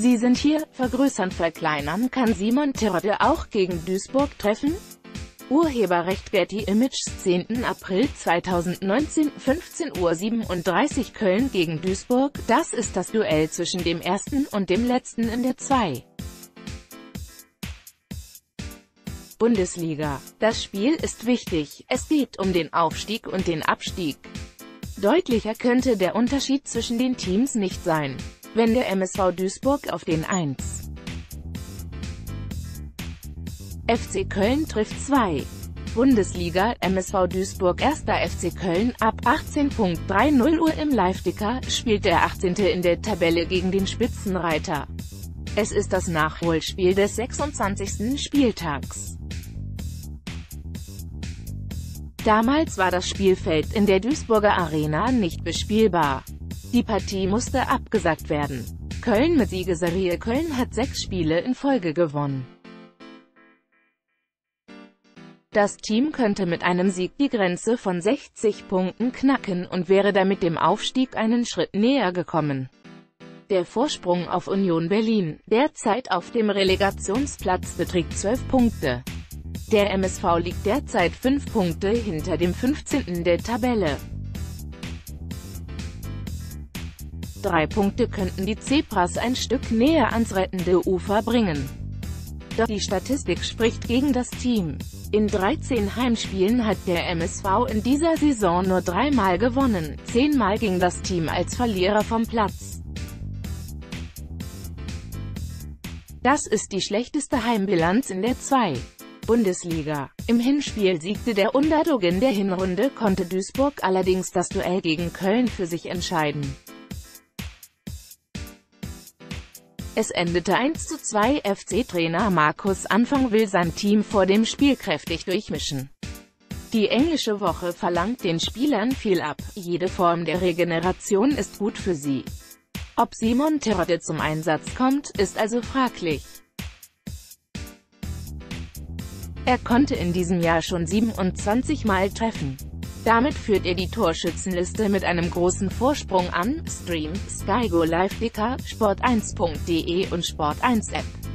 Sie sind hier, vergrößern verkleinern kann Simon Terodde auch gegen Duisburg treffen? Urheberrecht Getty Images 10. April 2019, 15.37 Uhr Köln gegen Duisburg, das ist das Duell zwischen dem ersten und dem letzten in der 2. Bundesliga. Das Spiel ist wichtig, es geht um den Aufstieg und den Abstieg. Deutlicher könnte der Unterschied zwischen den Teams nicht sein. Wenn der MSV Duisburg auf den 1. FC Köln trifft 2. Bundesliga, MSV Duisburg 1. FC Köln, ab 18.30 Uhr im Live-Dicker, spielt der 18. in der Tabelle gegen den Spitzenreiter. Es ist das Nachholspiel des 26. Spieltags. Damals war das Spielfeld in der Duisburger Arena nicht bespielbar. Die Partie musste abgesagt werden. Köln mit Siegeserie Köln hat sechs Spiele in Folge gewonnen. Das Team könnte mit einem Sieg die Grenze von 60 Punkten knacken und wäre damit dem Aufstieg einen Schritt näher gekommen. Der Vorsprung auf Union Berlin, derzeit auf dem Relegationsplatz beträgt 12 Punkte. Der MSV liegt derzeit 5 Punkte hinter dem 15. der Tabelle. Drei Punkte könnten die Zebras ein Stück näher ans rettende Ufer bringen. Doch die Statistik spricht gegen das Team. In 13 Heimspielen hat der MSV in dieser Saison nur dreimal gewonnen, zehnmal ging das Team als Verlierer vom Platz. Das ist die schlechteste Heimbilanz in der 2. Bundesliga. Im Hinspiel siegte der Underdog in der Hinrunde, konnte Duisburg allerdings das Duell gegen Köln für sich entscheiden. Es endete 1 zu 2 FC-Trainer Markus Anfang will sein Team vor dem Spiel kräftig durchmischen. Die englische Woche verlangt den Spielern viel ab, jede Form der Regeneration ist gut für sie. Ob Simon Terodde zum Einsatz kommt, ist also fraglich. Er konnte in diesem Jahr schon 27 Mal treffen. Damit führt er die Torschützenliste mit einem großen Vorsprung an. Stream, Sky Go Live Dicker, Sport1.de und Sport1 App.